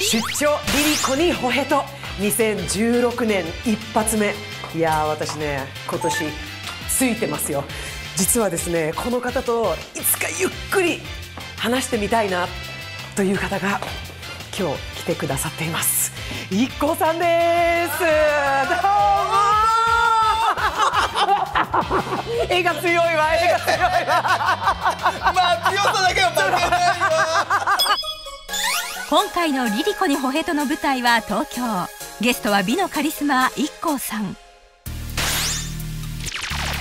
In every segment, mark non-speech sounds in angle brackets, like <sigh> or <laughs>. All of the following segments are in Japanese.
出張リリコにホヘト2016年一発目。いやー私ね今年ついてますよ。実はですねこの方といつかゆっくり話してみたいなという方が今日来てくださっています。IKKO さんです。どうも絵が強いわ絵が強いわ。回のリリコにホヘトの舞台は東京。ゲストは美のカリスマ IKKO さん。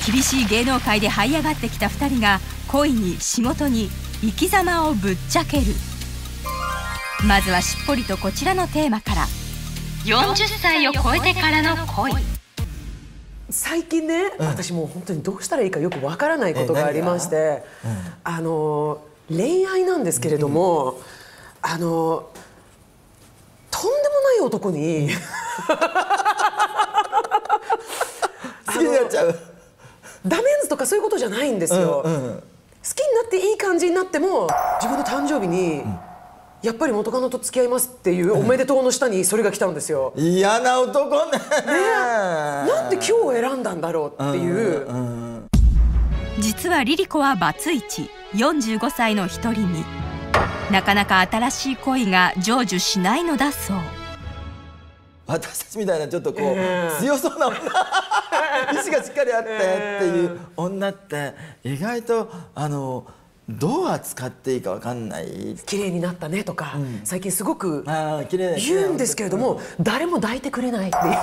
厳しい芸能界で這い上がってきた2人が恋に仕事に生き様をぶっちゃける。まずはしっぽりとこちらのテーマから。40歳を超えてからの恋。最近ね、私もう本当にどうしたらいいかよくわからないことがありまして、あの恋愛なんですけれども、あのとん。でもない男に。<laughs> 好きになっちゃう。ダメンズとかそういうことじゃないんですよ、うんうん。好きになっていい感じになっても自分の誕生日に、やっぱり元カノと付き合いますっていうおめでとうの下にそれが来たんですよ、嫌な男ね。なんで今日を選んだんだろうっていう、実はリリコはバツイチ45歳の一人に。なかなか新しい恋が成就しないのだそう私たちみたいなちょっとこう、ええ強そうな女。<laughs> 意志がしっかりあってっていう女って意外とあのどう扱っていいかわかんない。綺麗になったねとか、最近すごく言うんですけれども、誰も抱いてくれないっていう。<laughs>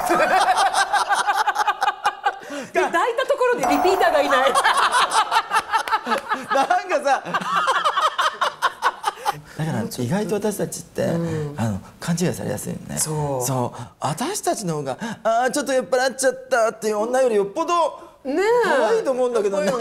で抱いたところでリピーターがいない。<laughs> なんかさだから意外と私たちって、あの勘違いされやすいよね。そう。私たちの方があーちょっと酔っ払っちゃったっていう女よりよっぽどねえ。可愛いと思うんだけどね。ね。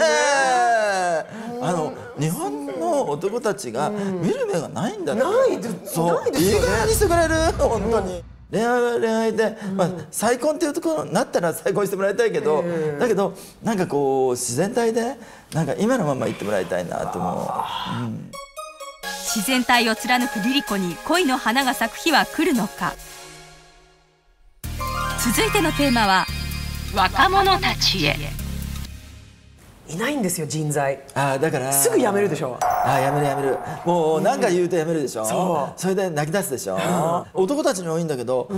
あの日本の男たちが見る目がないんだねないでそう。ないいい加減にしてくれる本当に。恋愛は恋愛で、まあ、再婚っていうところになったら再婚してもらいたいけど、だけどなんかこう自然体でなんか今のまま言ってもらいたいなと思う。自然体を貫くリリコに恋の花が咲く日は来るのか。続いてのテーマは若者たちへ。いないんですよ人材。ああだからすぐ辞めるでしょ。ああやめるやめる。もう何か言うとやめるでしょ、そう。れで泣き出すでしょ、男たちに多いんだけど、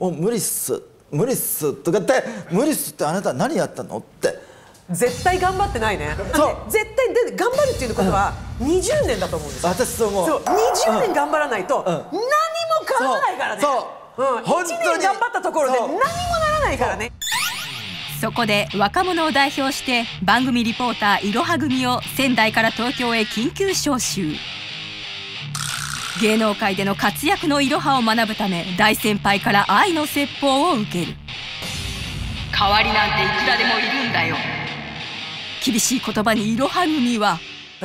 もう無理っす無理っすとかって無理っすってあなた何やったのって絶対頑張ってないね。そう。絶対で頑張るっていうことは20年だと思うんですよ。私そう思う。そう。20年頑張らないと何も変わらないからね。そう。う。ん、本1当に。年頑張ったところで何もならないからね。そこで若者を代表して番組リポーターいろは組を仙台から東京へ緊急招集。芸能界での活躍のいろはを学ぶため大先輩から愛の説法を受ける。代わりなんていくらでもいるんだよ厳しい言葉にいろは組は。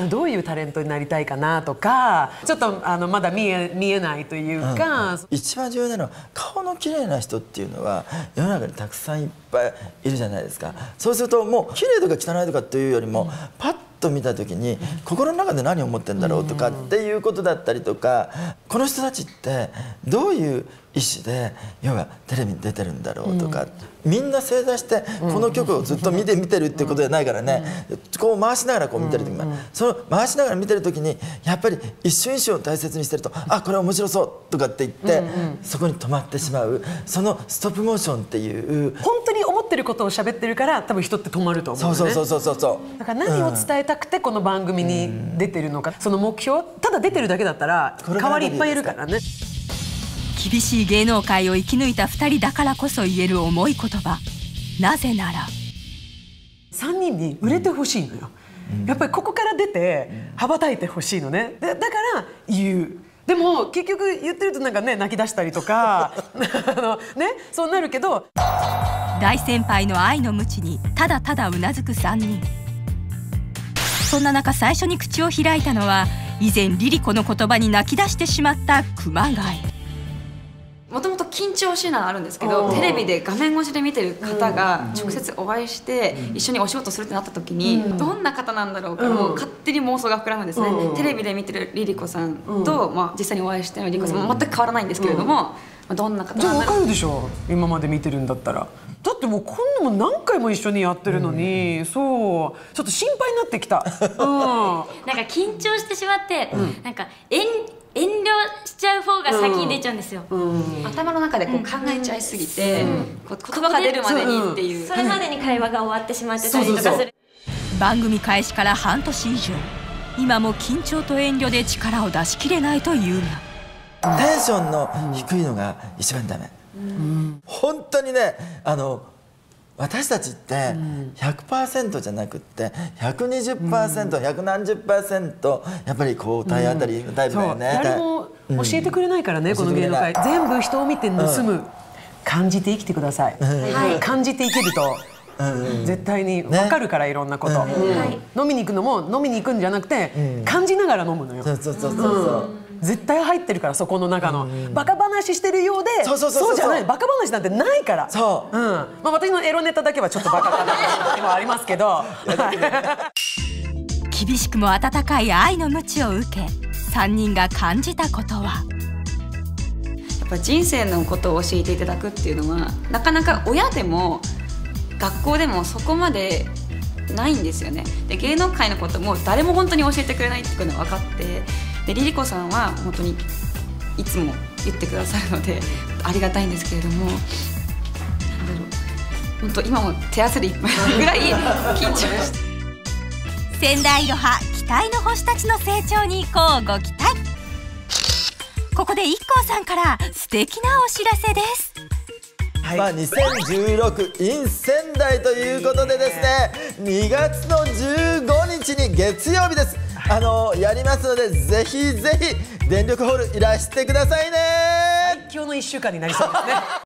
どういうタレントになりたいかなとかちょっとあのまだ見え見えないというか、一番重要なのは顔の綺麗な人っていうのは世の中にたくさんいっぱいいるじゃないですか。そうするともう綺麗とか汚いとかっていうよりも、パッと見た時に心の中で何を思ってんだろうとかっていうことだったりとかこの人たちってどういう意思で要はテレビに出てるんだろうとか、みんな正座してこの曲をずっと見て見てるっていうことじゃないからね、こう回しながらこう見てる時もある、その回しながら見てる時にやっぱり一瞬一瞬を大切にしてるとあこれ面白そうとかって言って、そこに止まってしまう。そのストップモーションっていう。本当に思ってることを喋ってるから多分人って止まると思うのね。そうそうそうそうそう。だから何を伝えたくてこの番組に出てるのか、その目標ただ出てるだけだったら代わりいっぱいいるからね厳しい芸能界を生き抜いた2人だからこそ言える重い言葉。なぜなら。3人に売れてほしいのよ、やっぱりここから出て羽ばたいてほしいのね。でだから言う。でも結局言ってるとなんかね泣き出したりとか <laughs> あのねそうなるけど。大先輩の愛の無知にただただうなずく3人。そんな中最初に口を開いたのは以前リリコの言葉に泣き出してしまった熊谷もともと緊張しいのはあるんですけどテレビで画面越しで見てる方が直接お会いして一緒にお仕事するってなった時にどんな方なんだろうかもう勝手に妄想が膨らむんですね。テレビで見てるリリコさんとまあ実際にお会いしてるリリコさんも全く変わらないんですけれどもまあどんな方じゃあなんだろう。わかるでしょ。今まで見てるんだったら。だってもうこんなもん何回も一緒にやってるのに、そう。ちょっと心配になってきた。うん。<laughs> なんか緊張してしまって、なんか遠遠慮しちゃう方が先に出ちゃうんですよ、頭の中でこう考えちゃいすぎてこう言葉が出るまでにっていう。それまでに会話が終わってしまってたりとかするそうそう番組開始から半年以上。今も緊張と遠慮で力を出し切れないというが。テンションの低いのが一番ダメ、本当にねあの私たちって100%じゃなくって120%、100何十パーセントやっぱりこう体当たりのタイプだよね、誰も教えてくれないからね、この芸能界。全部人を見て盗む、感じて生きてください、はい。感じて生きると、絶対に分かるから、いろんなこと、飲みに行くのも飲みに行くんじゃなくて、感じながら飲むのよ、そうそうそうそうそう、絶対入ってるからそこの中の、バカ話してるようでそうそうそうそう。じゃない。バカ話なんてないから。そう。うん。まあ、私のエロネタだけはちょっとバカかな <laughs> ってもありますけど。<laughs> 厳しくも温かい愛の鞭を受け3人が感じたことは。やっぱ人生のことを教えていただくっていうのはなかなか親でも学校でもそこまでないんですよね。で芸能界のことも誰も本当に教えてくれないっていうのが分かってでリリコさんは本当にいつも言ってくださるのでありがたいんですけれどもなんだろう。本当今も手汗でいっぱいなぐらい緊張して。仙台いろは期待の星たちの成長にこうご期待。ここで IKKO さんから素敵なお知らせです。まあ、2016 in 仙台ということでですね2月の15日に月曜日ですあのやりますのでぜひぜひ電力ホールいらしてくださいね。最強の1週間になりそうですね。